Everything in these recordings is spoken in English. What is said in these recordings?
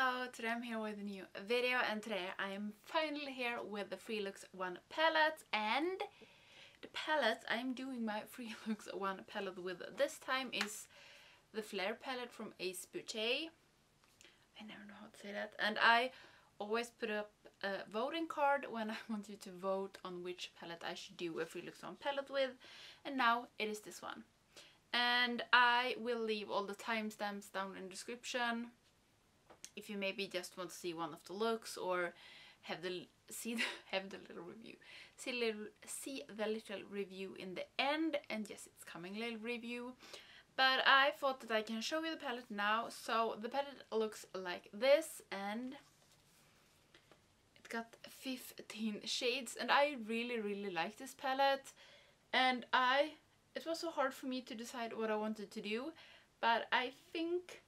Hello, today I'm here with a new video and today I am finally here with the Free Looks 1 palette and the palette I'm doing my Free Looks 1 palette with this time is the Flair palette from Ace Beauté. I never know how to say that and I always put up a voting card when I want you to vote on which palette I should do a Free Looks 1 palette with and now it is this one. And I will leave all the timestamps down in the description if you maybe just want to see one of the looks or have the see the, have the little review. See little see the little review in the end and yes it's coming little review. But I thought that I can show you the palette now. So the palette looks like this and it got 15 shades and I really really like this palette. And I it was so hard for me to decide what I wanted to do but I think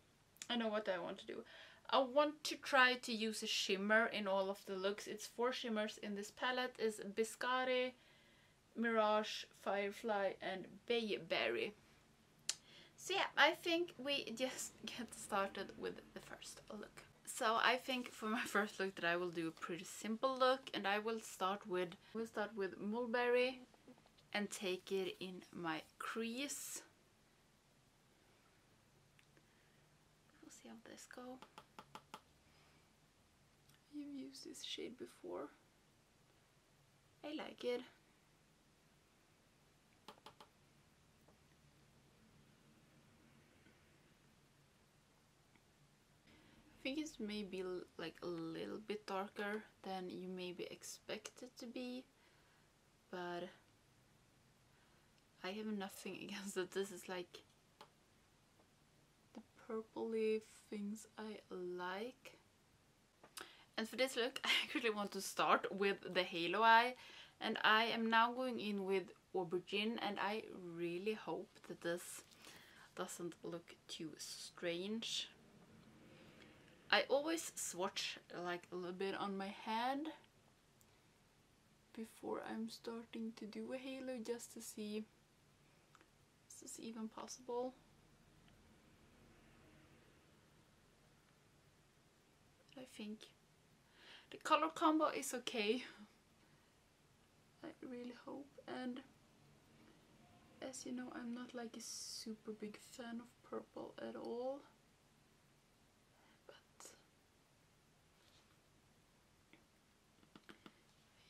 I know what I want to do. I want to try to use a shimmer in all of the looks. It's four shimmers in this palette. is Biscotti, Mirage, Firefly and Bayberry. So yeah, I think we just get started with the first look. So I think for my first look that I will do a pretty simple look and I will start with we'll start with Mulberry and take it in my crease. We'll see how this go. Used this shade before. I like it. I think it's maybe like a little bit darker than you maybe expect it to be but I have nothing against it. This is like the purpley things I like. And for this look, I actually want to start with the halo eye. And I am now going in with aubergine and I really hope that this doesn't look too strange. I always swatch like a little bit on my hand before I'm starting to do a halo just to see is this is even possible. I think the color combo is okay. I really hope. And as you know I'm not like a super big fan of purple at all. But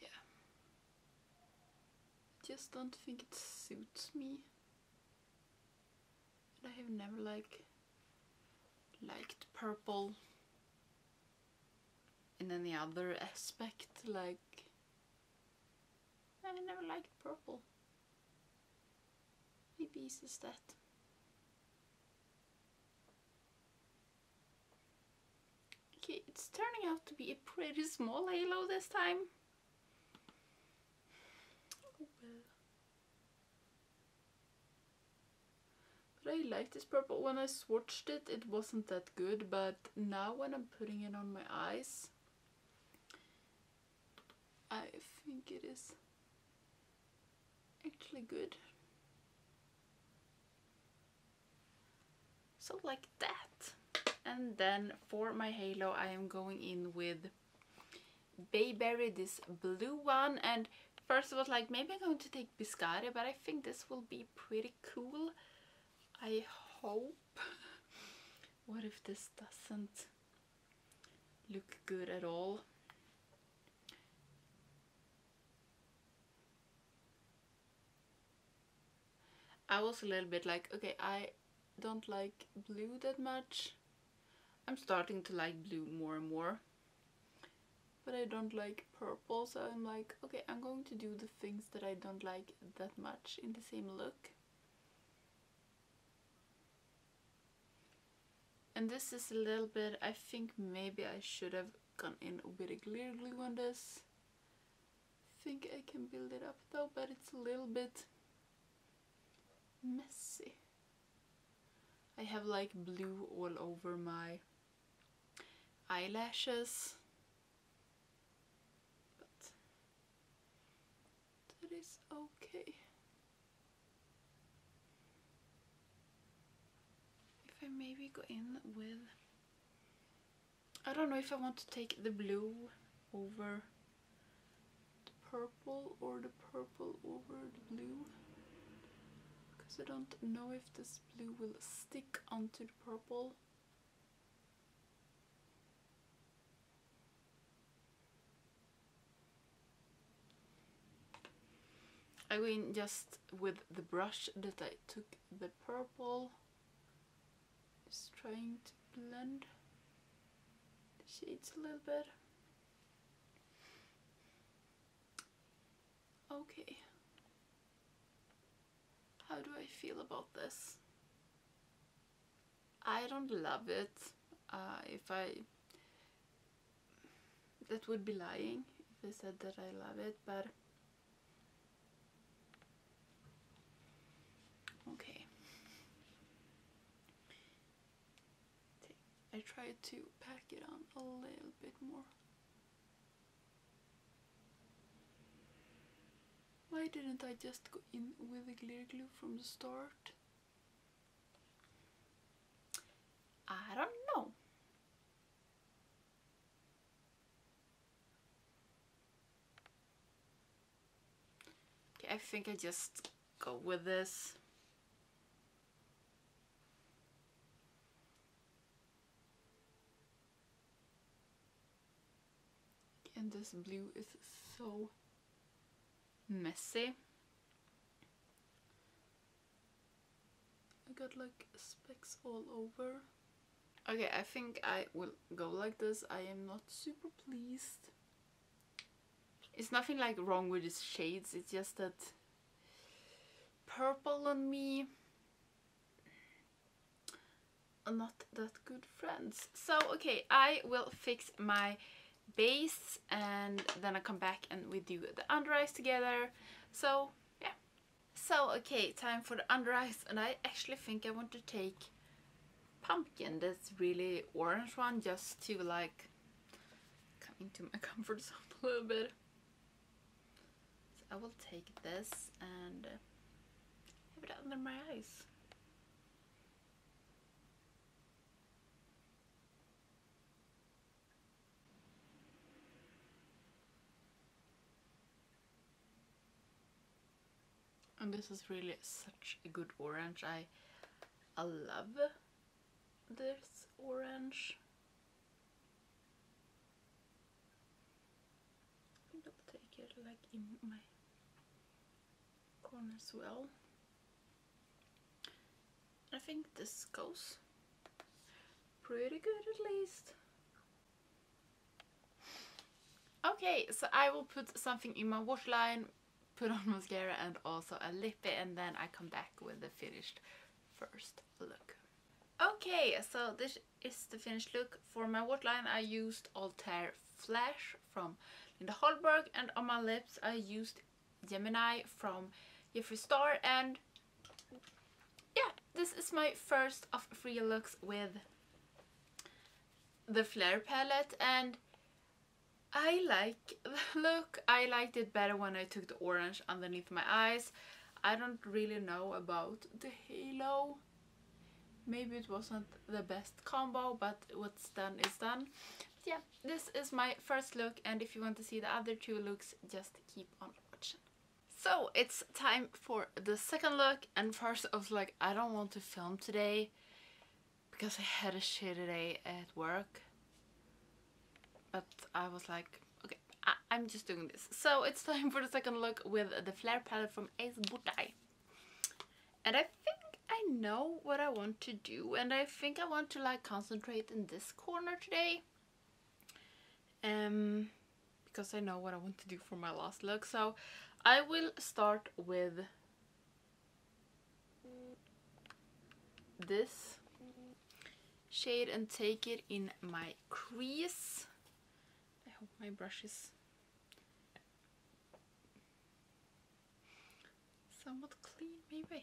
yeah. I just don't think it suits me. And I have never like liked purple in any other aspect like I never liked purple. Maybe it's just that. Okay it's turning out to be a pretty small halo this time. Oh I like this purple. When I swatched it it wasn't that good but now when I'm putting it on my eyes I think it is actually good. So like that. And then for my halo I am going in with Bayberry, this blue one. And first I was like, maybe I'm going to take Biscotti, but I think this will be pretty cool. I hope. what if this doesn't look good at all? I was a little bit like, okay, I don't like blue that much. I'm starting to like blue more and more. But I don't like purple, so I'm like, okay, I'm going to do the things that I don't like that much in the same look. And this is a little bit, I think maybe I should have gone in with a clear glue on this. I think I can build it up though, but it's a little bit messy. I have like blue all over my eyelashes. But that is okay. If I maybe go in with I don't know if I want to take the blue over the purple or the purple over the blue I don't know if this blue will stick onto the purple. I in just with the brush that I took the purple just trying to blend the shades a little bit okay how do I feel about this I don't love it uh, if I that would be lying if I said that I love it but Okay. I tried to pack it on a little bit more. Why didn't I just go in with the glitter glue from the start? I don't know. Okay, I think I just go with this. and this blue is so messy. I got like specks all over. Okay, I think I will go like this. I am not super pleased. It's nothing like wrong with these shades, it's just that purple on me are not that good friends. So, okay, I will fix my base and then I come back and we do the under eyes together. So yeah. So okay, time for the under eyes and I actually think I want to take pumpkin, this really orange one, just to like come into my comfort zone a little bit. So I will take this and have it under my eyes. And this is really such a good orange. I I love this orange. I'll take it like in my corner as well. I think this goes pretty good at least. Okay, so I will put something in my waterline put on mascara and also a lippy and then I come back with the finished first look. Okay, so this is the finished look. For my waterline I used Altair Flash from Linda Hallberg and on my lips I used Gemini from Jeffree Star and yeah, this is my first of three looks with the Flair palette and I like the look. I liked it better when I took the orange underneath my eyes. I don't really know about the halo. Maybe it wasn't the best combo, but what's done is done. But yeah, this is my first look and if you want to see the other two looks, just keep on watching. So it's time for the second look and first I was like, I don't want to film today because I had a shitty day at work but I was like, okay, I I'm just doing this. So it's time for the second look with the Flair palette from Ace Beauté. And I think I know what I want to do and I think I want to like concentrate in this corner today. Um, because I know what I want to do for my last look. So I will start with this shade and take it in my crease my brushes somewhat clean. Maybe I have.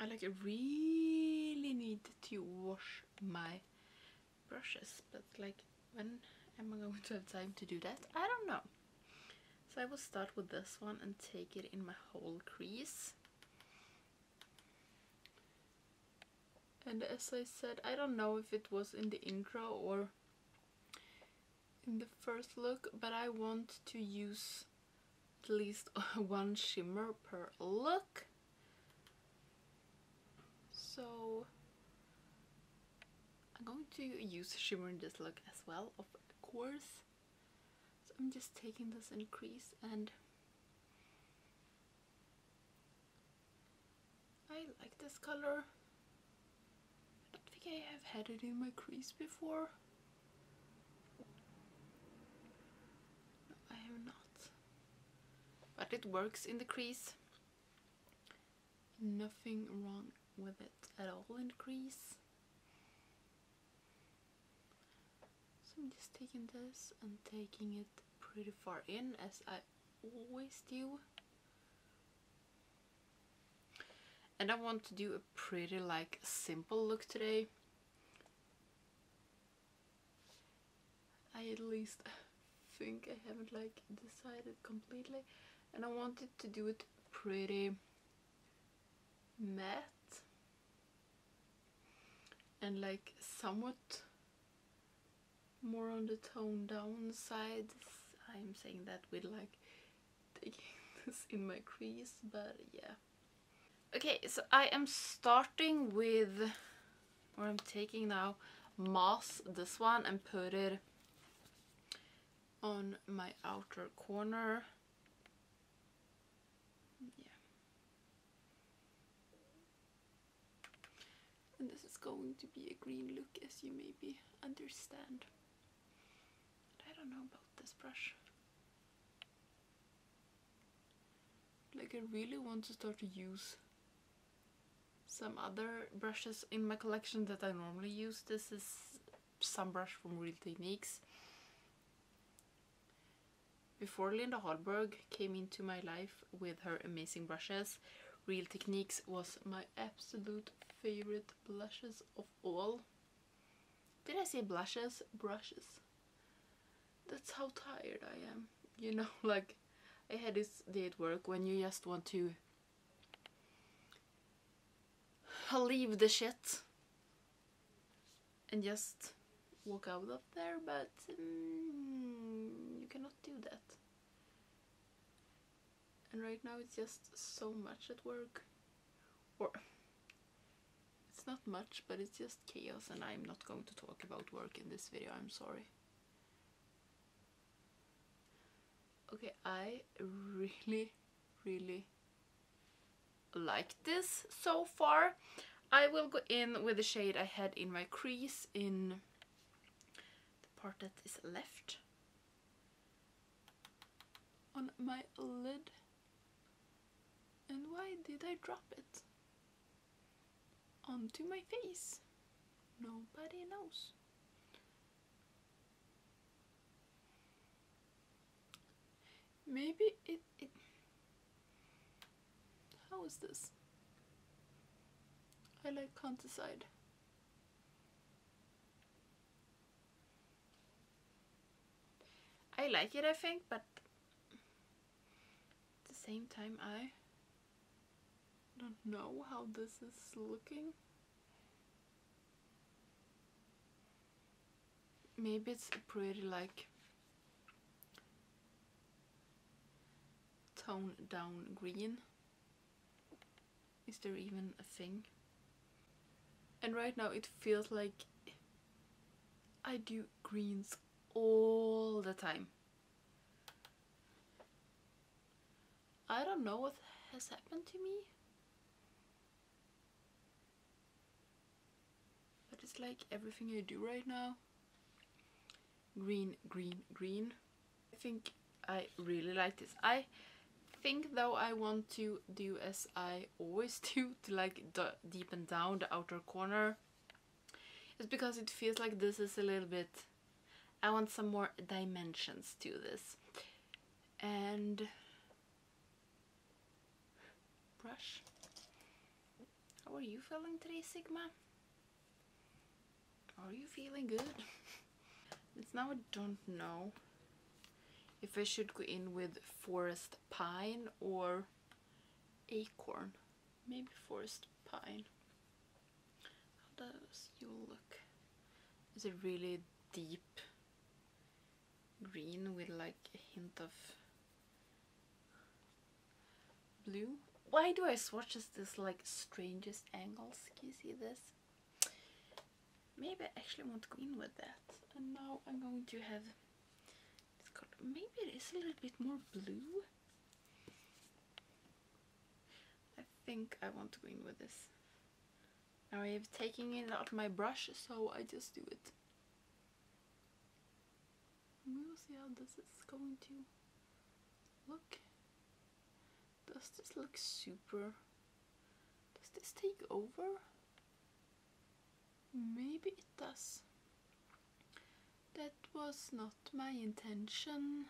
I like really need to wash my brushes, but like when am I going to have time to do that? I don't know. So I will start with this one and take it in my whole crease. And as I said, I don't know if it was in the intro or in the first look, but I want to use at least one shimmer per look. So I'm going to use shimmer in this look as well, of course. So I'm just taking this in crease and I like this color. I don't think I have had it in my crease before. No, I have not. But it works in the crease. Nothing wrong with it at all in the crease. So I'm just taking this and taking it pretty far in as I always do. And I want to do a pretty like simple look today. I at least think I haven't like decided completely and I wanted to do it pretty matte and like somewhat more on the tone down side. I'm saying that with like taking this in my crease but yeah Okay, so I am starting with, or I'm taking now, Moss, this one, and put it on my outer corner. Yeah. And this is going to be a green look, as you maybe understand. But I don't know about this brush. Like I really want to start to use some other brushes in my collection that I normally use. This is some brush from Real Techniques. Before Linda Hallberg came into my life with her amazing brushes, Real Techniques was my absolute favorite blushes of all. Did I say blushes? Brushes. That's how tired I am. You know, like I had this day at work when you just want to leave the shit and just walk out of there, but mm, you cannot do that. And right now it's just so much at work. Or not much, but it's just chaos and I'm not going to talk about work in this video, I'm sorry. Okay, I really, really like this so far. I will go in with the shade I had in my crease in the part that is left on my lid. And why did I drop it Um, onto my face? Nobody knows. Maybe it, it how is this? I like can't decide. I like it I think but at the same time I don't know how this is looking. Maybe it's a pretty like toned down green. Is there even a thing? And right now it feels like I do greens all the time. I don't know what has happened to me. It's like everything I do right now. Green, green, green. I think I really like this. I think though I want to do as I always do to like deepen down the outer corner is because it feels like this is a little bit I want some more dimensions to this and brush how are you feeling today Sigma are you feeling good it's now I don't know if I should go in with forest pine or acorn. Maybe forest pine. How does you look? Is it really deep green with like a hint of blue? Why do I swatch this like strangest angles? Can you see this? Maybe I actually want to go in with that. And now I'm going to have this color. Maybe it is a little bit more blue. I think I want to go in with this. Now I have taken it out of my brush, so I just do it. We'll see how this is going to look. Does this look super? Does this take over? Maybe it does. That was not my intention.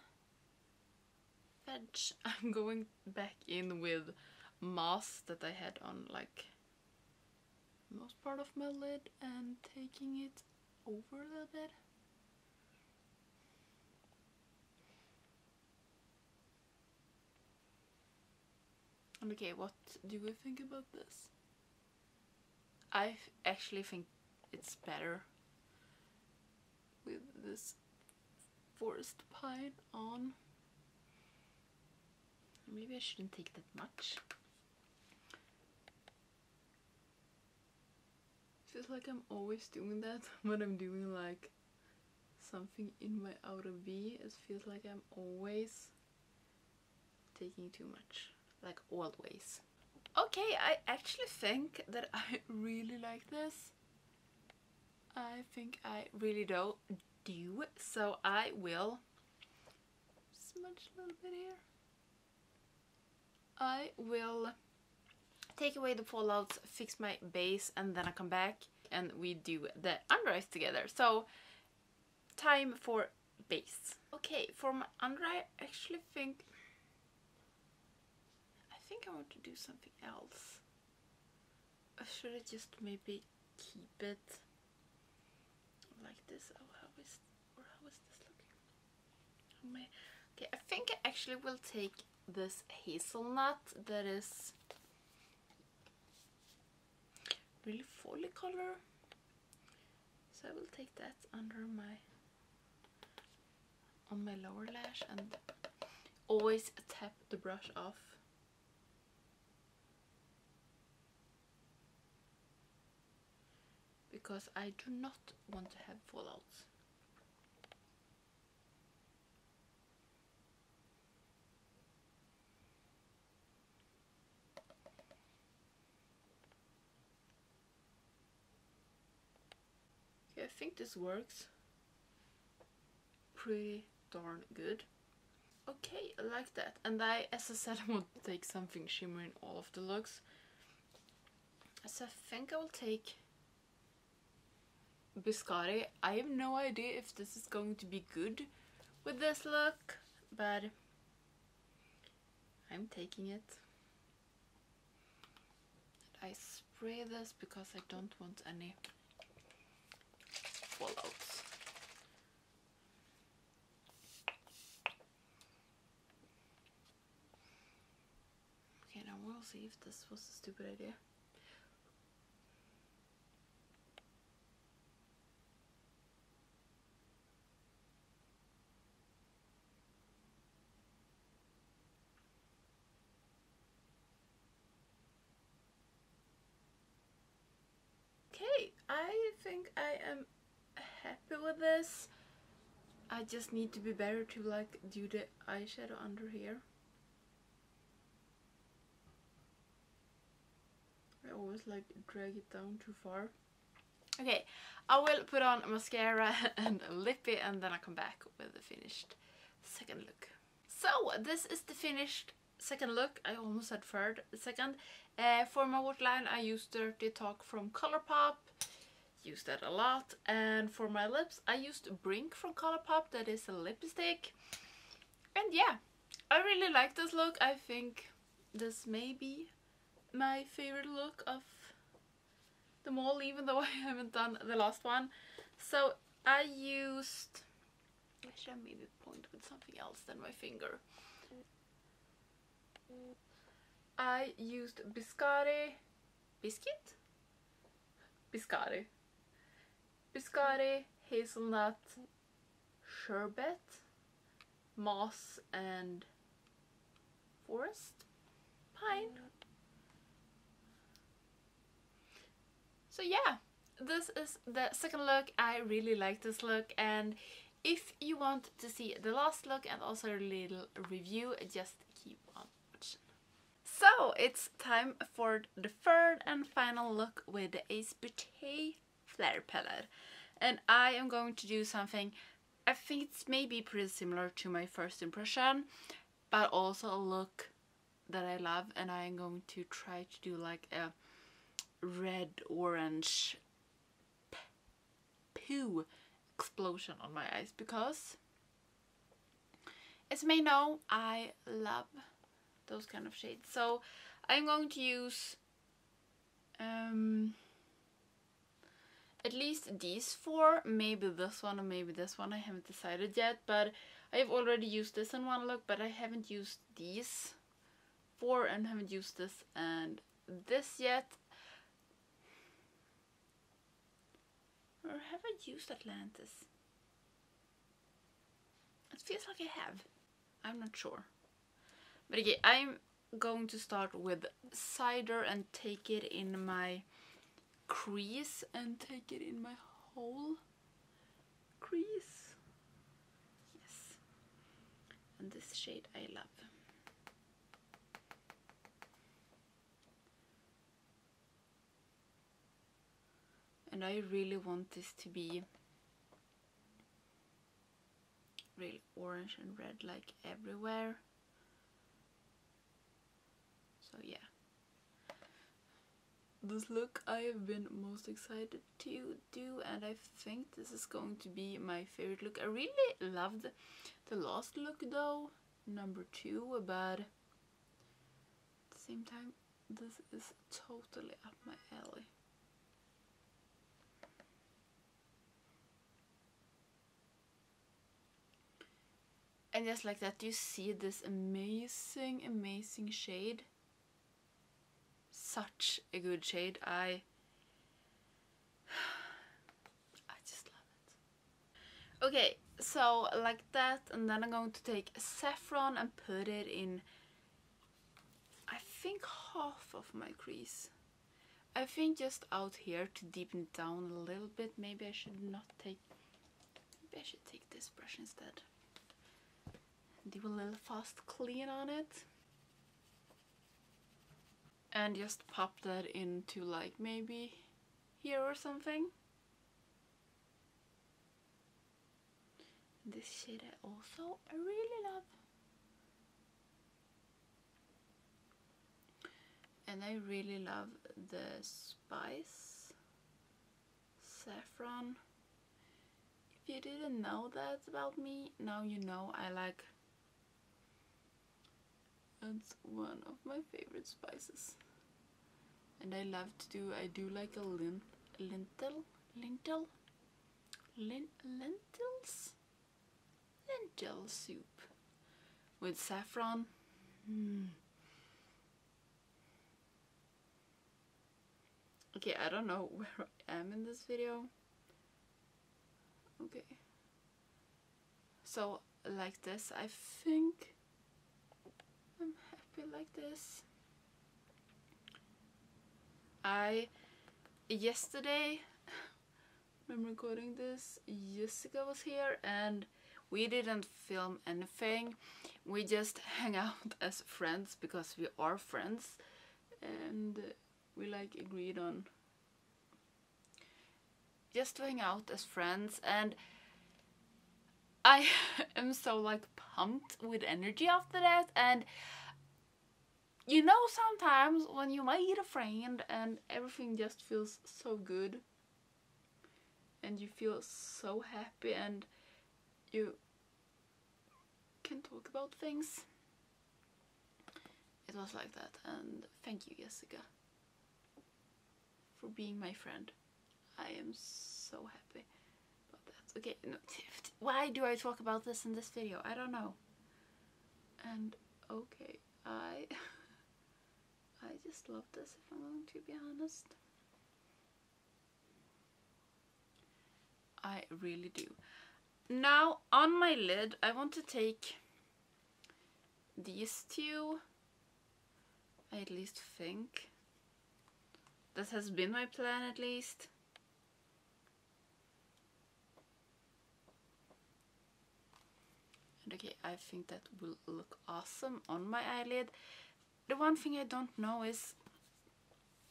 Veg. I'm going back in with moss that I had on like most part of my lid and taking it over a little bit. Okay, what do we think about this? I actually think it's better with this forest pine on. Maybe I shouldn't take that much. Feels like I'm always doing that when I'm doing like something in my outer V. It feels like I'm always taking too much, like always. Okay, I actually think that I really like this. I think I really don't do so I will smudge a little bit here. I will take away the fallouts fix my base and then I come back and we do the under eyes together. So time for base. Okay for my under eye I actually think I think I want to do something else. Should I just maybe keep it like this. Oh, how is or how is this looking? Okay, I think I actually will take this hazelnut that is really folly color. So I will take that under my on my lower lash and always tap the brush off because I do not want to have fallouts. Okay, I think this works pretty darn good. Okay, I like that. And I, as I said, I want to take something shimmery in all of the looks. So I think I will take biscotti. I have no idea if this is going to be good with this look, but I'm taking it. I spray this because I don't want any fallouts. Okay, now we'll see if this was a stupid idea. I think I am happy with this. I just need to be better to like do the eyeshadow under here. I always like drag it down too far. Okay, I will put on mascara and a lippy and then I come back with the finished second look. So this is the finished second look. I almost said third second. Uh, for my waterline I used Dirty Talk from Colourpop use that a lot. And for my lips, I used Brink from Colourpop, that is a lipstick. And yeah, I really like this look. I think this may be my favorite look of them all, even though I haven't done the last one. So I used... I should maybe point with something else than my finger. I used Biscotti Biscuit biscotti. Biscotti, hazelnut, sherbet, moss, and forest pine. So yeah, this is the second look. I really like this look and if you want to see the last look and also a little review, just keep on watching. So it's time for the third and final look with the Ace Flair Palette. And I am going to do something, I think it's maybe pretty similar to my first impression, but also a look that I love and I am going to try to do like a red orange poo explosion on my eyes because as you may know I love those kind of shades so I'm going to use um, at least these four maybe this one or maybe this one I haven't decided yet but I've already used this in one look but I haven't used these four and haven't used this and this yet Or have I used Atlantis? It feels like I have. I'm not sure. But again, I'm going to start with cider and take it in my crease and take it in my whole crease. Yes. And this shade I love. and I really want this to be really orange and red like everywhere so yeah this look I have been most excited to do and I think this is going to be my favorite look. I really loved the last look though, number two, but at the same time this is totally up my alley. and just like that you see this amazing amazing shade such a good shade. I I just love it. Okay so like that and then I'm going to take saffron and put it in I think half of my crease. I think just out here to deepen it down a little bit. Maybe I should not take maybe I should take this brush instead. Do a little fast clean on it and just pop that into like maybe here or something. This shade I also I really love. And I really love the spice saffron. If you didn't know that about me now you know I like it's one of my favorite spices. And I love to do, I do like a lin, lintel, lintel, lin, lentils? Lentil soup with saffron. Mm. Okay, I don't know where I am in this video. Okay. So, like this, I think I'm happy like this. I yesterday I'm recording this Jessica was here and we didn't film anything. We just hang out as friends because we are friends and we like agreed on just to hang out as friends and I am so like pumped with energy after that and you know sometimes when you meet a friend and everything just feels so good and you feel so happy and you can talk about things it was like that and thank you Jessica for being my friend I am so happy But that's Okay, no, why do I talk about this in this video? I don't know. And okay, I I just love this if I'm going to be honest. I really do. Now on my lid I want to take these two. I at least think. That has been my plan at least. Okay, I think that will look awesome on my eyelid. The one thing I don't know is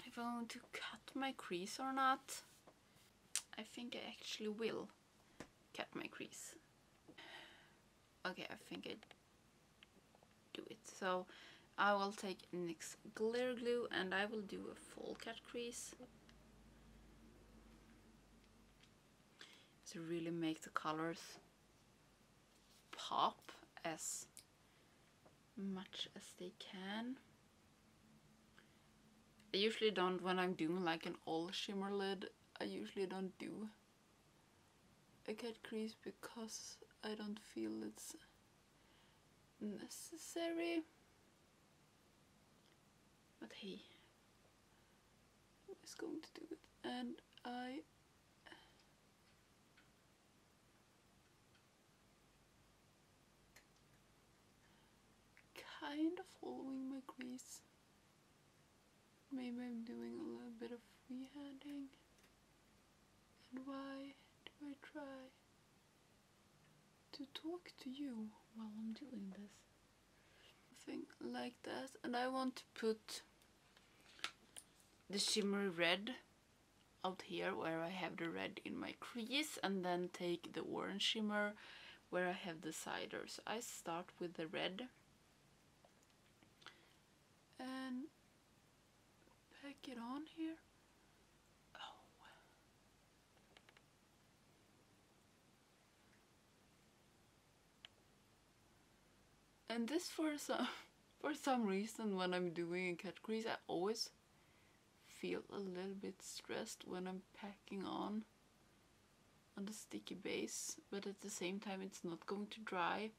if I'm going to cut my crease or not. I think I actually will cut my crease. Okay, I think I do it. So I will take NYX Glitter Glue and I will do a full cut crease. To really make the colors pop as much as they can. I usually don't, when I'm doing like an all shimmer lid, I usually don't do a cut crease because I don't feel it's necessary. But hey, I'm just going to do it and I kind of following my crease. Maybe I'm doing a little bit of freehanding. And why do I try to talk to you while I'm doing this? Thing like that. And I want to put the shimmery red out here where I have the red in my crease and then take the orange shimmer where I have the cider. So I start with the red and it on here. Oh. And this for some for some reason when I'm doing a cut crease I always feel a little bit stressed when I'm packing on on the sticky base but at the same time it's not going to dry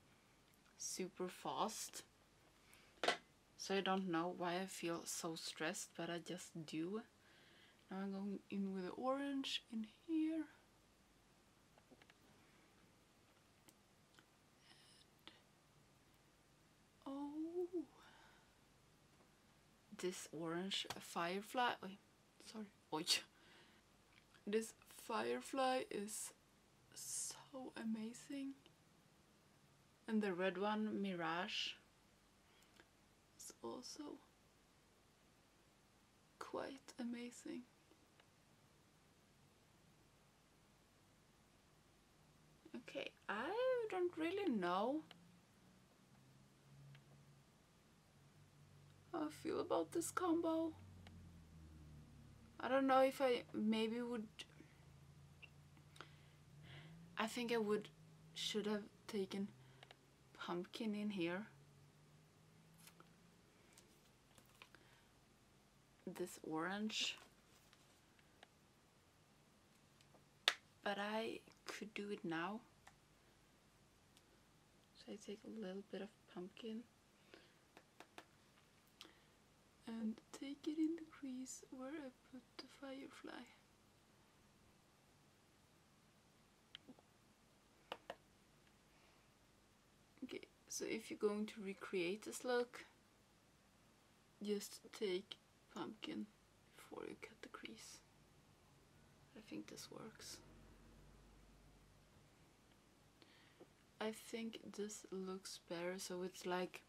super fast so I don't know why I feel so stressed, but I just do. Now I'm going in with the orange in here. And oh, this orange firefly. Oh, sorry. Oh, this firefly is so amazing. And the red one, Mirage also quite amazing. Okay, I don't really know how I feel about this combo. I don't know if I maybe would I think I would should have taken pumpkin in here this orange. But I could do it now. So I take a little bit of pumpkin and take it in the crease where I put the firefly. Okay so if you're going to recreate this look just take pumpkin before you cut the crease. I think this works. I think this looks better so it's like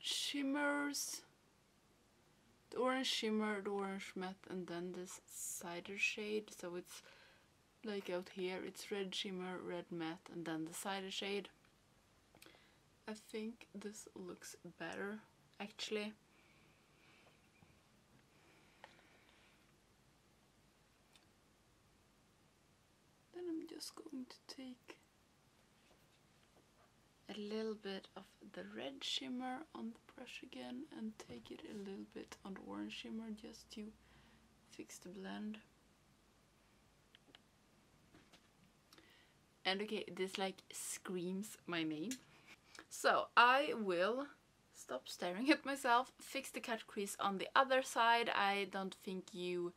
shimmers the orange shimmer, the orange matte and then this cider shade so it's like out here it's red shimmer, red matte and then the cider shade. I think this looks better actually. Just going to take a little bit of the red shimmer on the brush again and take it a little bit on the orange shimmer just to fix the blend. And okay, this like screams my name. So I will stop staring at myself, fix the cut crease on the other side. I don't think you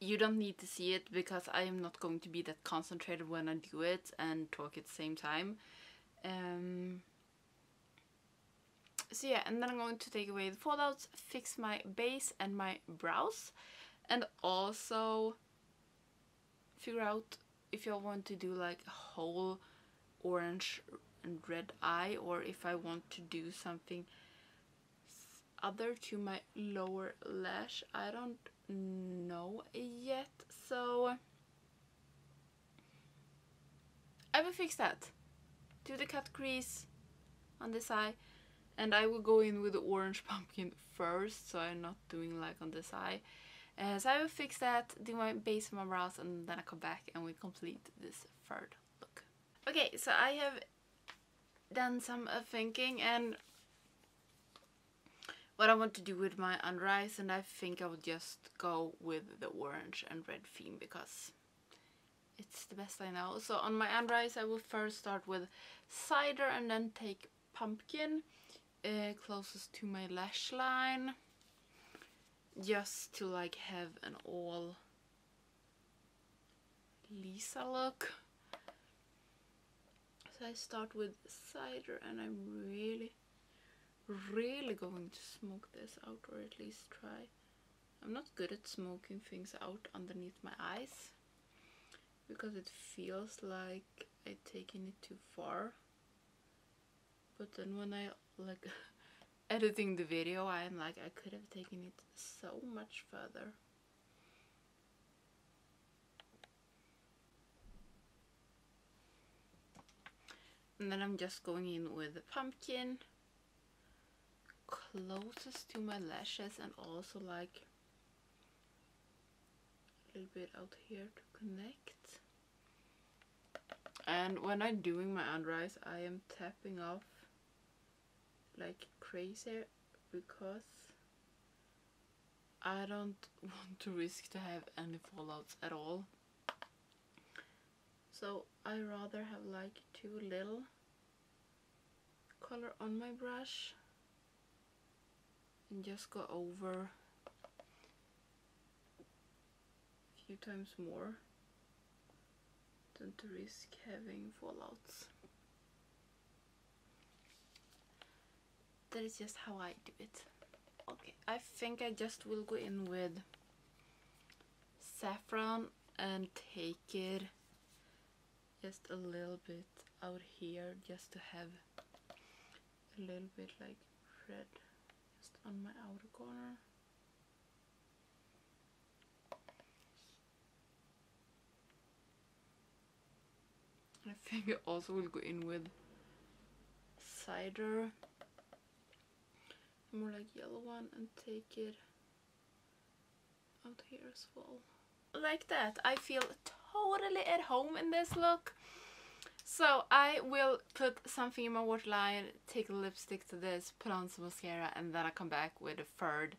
you don't need to see it because I am not going to be that concentrated when I do it and talk at the same time. Um, so yeah, and then I'm going to take away the fallouts, fix my base and my brows, and also figure out if I want to do like a whole orange and red eye or if I want to do something other to my lower lash. I don't know yet, so I will fix that. Do the cut crease on this eye and I will go in with the orange pumpkin first so I'm not doing like on this eye. Uh, so I will fix that, do my base of my brows and then I come back and we complete this third look. Okay, so I have done some uh, thinking and what I want to do with my under eyes and I think I will just go with the orange and red theme because it's the best I know. So on my under eyes I will first start with cider and then take pumpkin uh, closest to my lash line just to like have an all Lisa look. So I start with cider and I'm really really going to smoke this out or at least try. I'm not good at smoking things out underneath my eyes because it feels like I've taken it too far. But then when I like editing the video I'm like I could have taken it so much further. And then I'm just going in with the pumpkin closest to my lashes and also like a little bit out here to connect. And when I'm doing my under eyes I am tapping off like crazy because I don't want to risk to have any fallouts at all. So I rather have like too little color on my brush and just go over a few times more to risk having fallouts. That is just how I do it. Okay, I think I just will go in with saffron and take it just a little bit out here just to have a little bit like red on my outer corner. I think I also will go in with cider, more like yellow one, and take it out here as well. Like that, I feel totally at home in this look. So I will put something in my waterline, take a lipstick to this, put on some mascara and then I come back with a third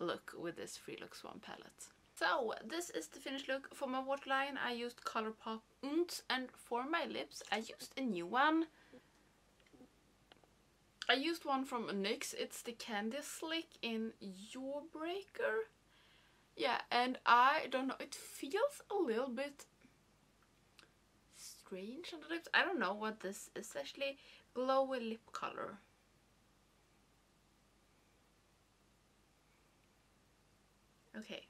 look with this Free Looks One palette. So this is the finished look. For my waterline I used Colourpop Untz and for my lips I used a new one. I used one from NYX, it's the Candy Slick in Jawbreaker. Yeah, and I don't know, it feels a little bit strange on the lips. I don't know what this is actually. Glowy lip color. Okay.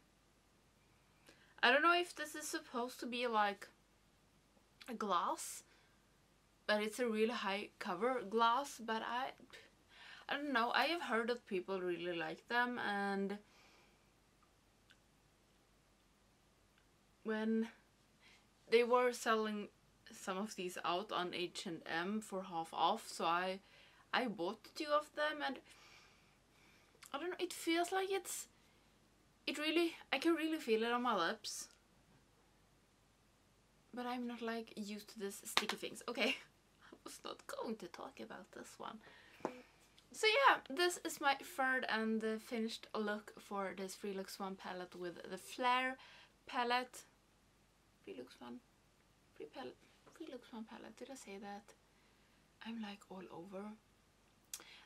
I don't know if this is supposed to be like a glass, but it's a really high cover glass, but I I don't know, I have heard that people really like them and when they were selling some of these out on H&M for half off so I I bought two of them and I don't know it feels like it's it really I can really feel it on my lips. But I'm not like used to this sticky things. Okay I was not going to talk about this one. So yeah this is my third and finished look for this Free Looks One palette with the Flair palette. Free Looks One free palette Free Looks One palette. Did I say that? I'm like all over.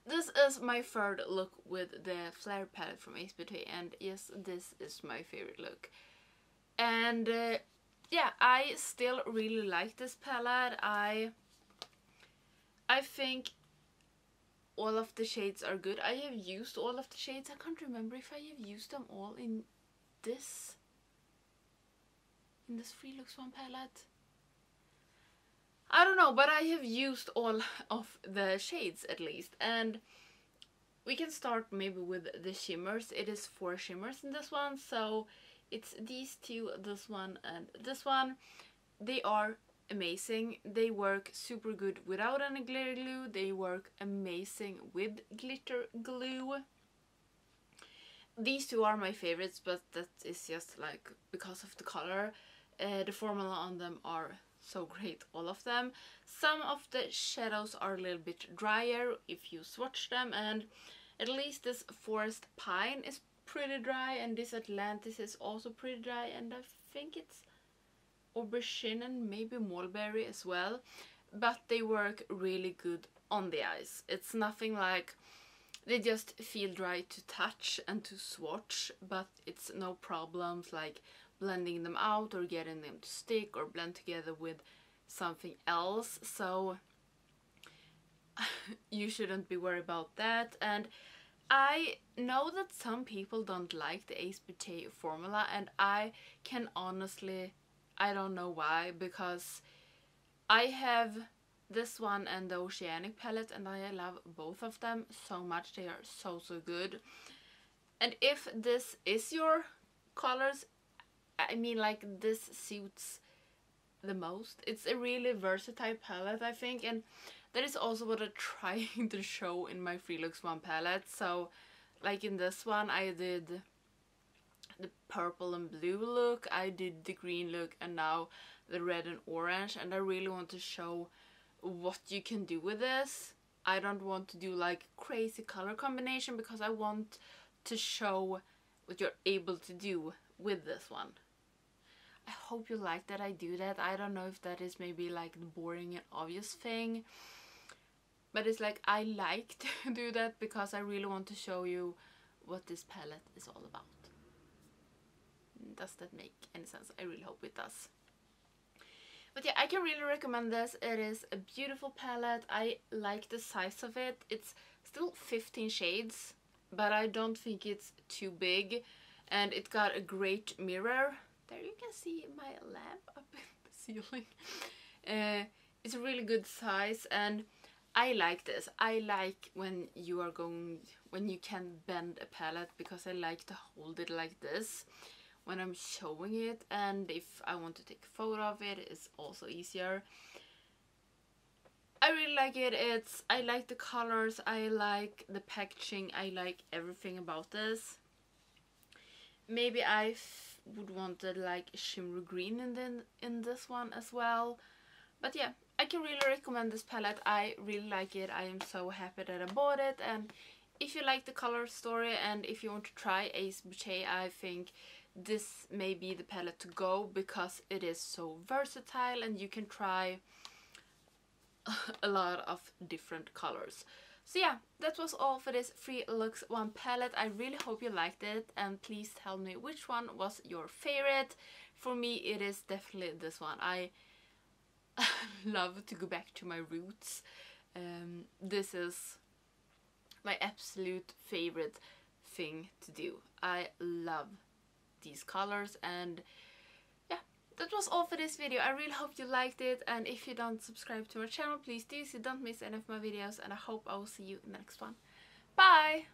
This is my third look with the Flair palette from Ace Beauté and yes, this is my favorite look. and uh, yeah I still really like this palette I I think all of the shades are good I have used all of the shades I can't remember if I have used them all in this in this Free Looks One palette I don't know but I have used all of the shades at least and we can start maybe with the shimmers. It is four shimmers in this one so it's these two this one and this one. They are amazing. They work super good without any glitter glue. They work amazing with glitter glue. These two are my favorites but that is just like because of the color. Uh, the formula on them are so great all of them some of the shadows are a little bit drier if you swatch them and at least this forest pine is pretty dry and this Atlantis is also pretty dry and I think it's aubergine and maybe mulberry as well but they work really good on the eyes. It's nothing like they just feel dry to touch and to swatch but it's no problems like blending them out or getting them to stick or blend together with something else so you shouldn't be worried about that and I know that some people don't like the Ace Beauté formula and I can honestly, I don't know why because I have this one and the Oceanic palette and I love both of them so much. They are so so good. And if this is your colors, I mean like this suits the most. It's a really versatile palette I think and that is also what I'm trying to show in my Free Looks One palette. So like in this one I did the purple and blue look, I did the green look and now the red and orange and I really want to show what you can do with this. I don't want to do like crazy color combination because I want to show what you're able to do with this one. I hope you like that I do that. I don't know if that is maybe like the boring and obvious thing but it's like I like to do that because I really want to show you what this palette is all about. Does that make any sense? I really hope it does. But yeah, I can really recommend this. It is a beautiful palette. I like the size of it. It's still 15 shades, but I don't think it's too big. And it got a great mirror. There you can see my lamp up in the ceiling. Uh, it's a really good size and I like this. I like when you are going, when you can bend a palette because I like to hold it like this when I'm showing it and if I want to take a photo of it, it's also easier. I really like it. It's I like the colors, I like the packaging, I like everything about this. Maybe I would want it like shimmer green in the, in this one as well. But yeah, I can really recommend this palette. I really like it. I am so happy that I bought it. And if you like the color story and if you want to try Ace Beauté, I think this may be the palette to go because it is so versatile and you can try a lot of different colors. So yeah, that was all for this Free Looks One palette. I really hope you liked it and please tell me which one was your favorite. For me it is definitely this one. I love to go back to my roots. Um, this is my absolute favorite thing to do. I love these colors and that was all for this video. I really hope you liked it and if you don't subscribe to my channel, please do so you don't miss any of my videos and I hope I will see you in the next one. Bye!